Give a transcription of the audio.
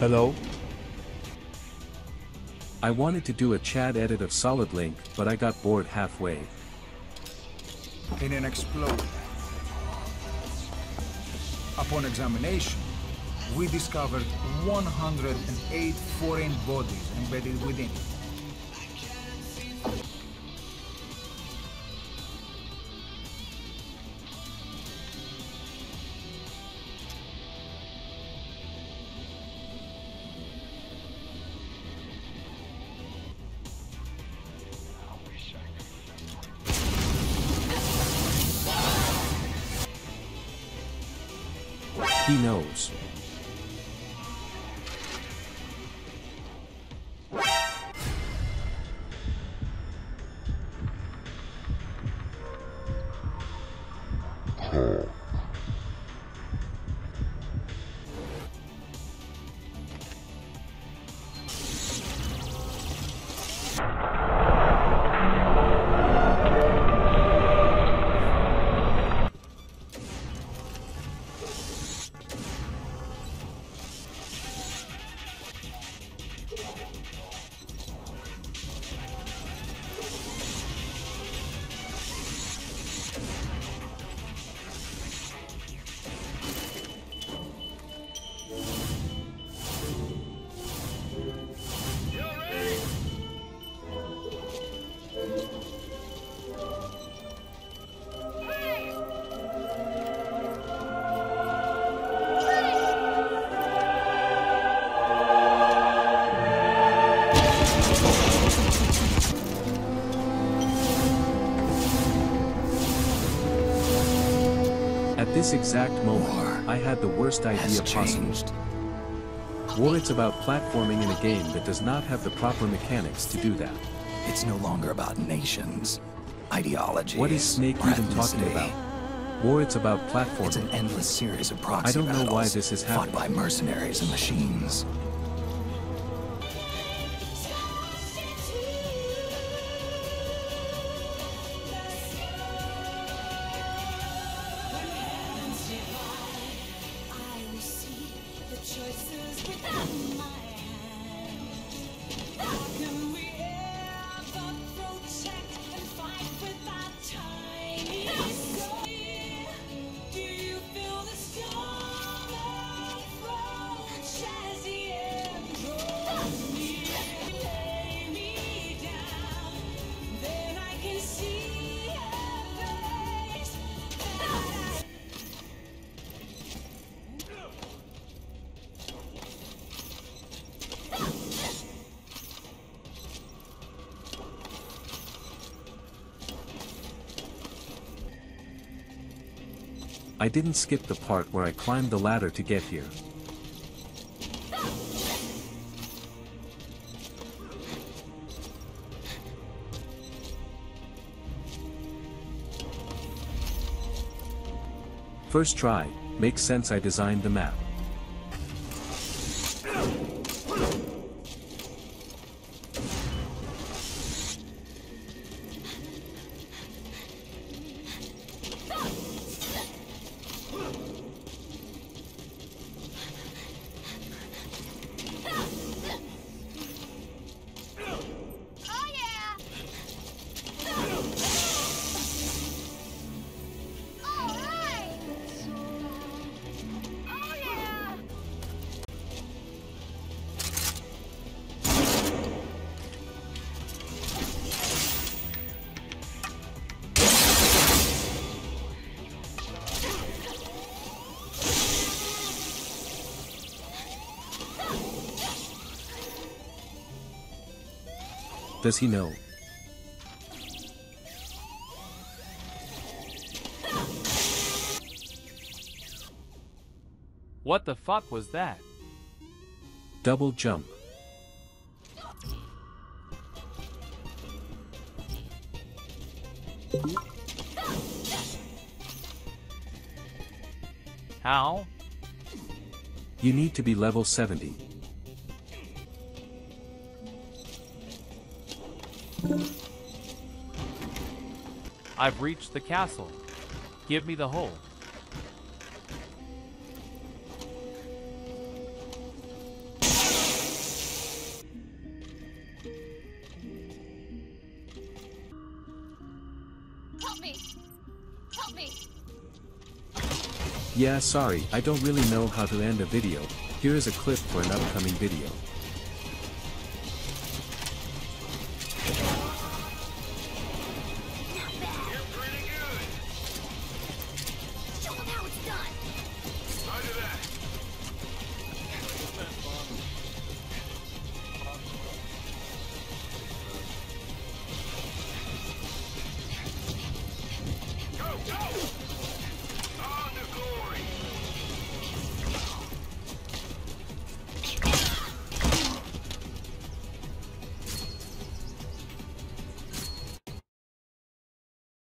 Hello? I wanted to do a Chad edit of Solid Link, but I got bored halfway. in an explosion. Upon examination, we discovered 108 foreign bodies embedded within. He knows. This exact moment, War I had the worst idea possible. War it's about platforming in a game that does not have the proper mechanics to do that. It's no longer about nations, ideologies, What is Snake even talking about? War it's about platforming. It's an endless series of proxy I don't know why battles this is fought by mercenaries and machines. I didn't skip the part where I climbed the ladder to get here. First try, makes sense I designed the map. Does he know? What the fuck was that? Double jump. How? You need to be level 70. I've reached the castle. Give me the hole. Help me. Help me. Yeah sorry, I don't really know how to end a video, here is a clip for an upcoming video.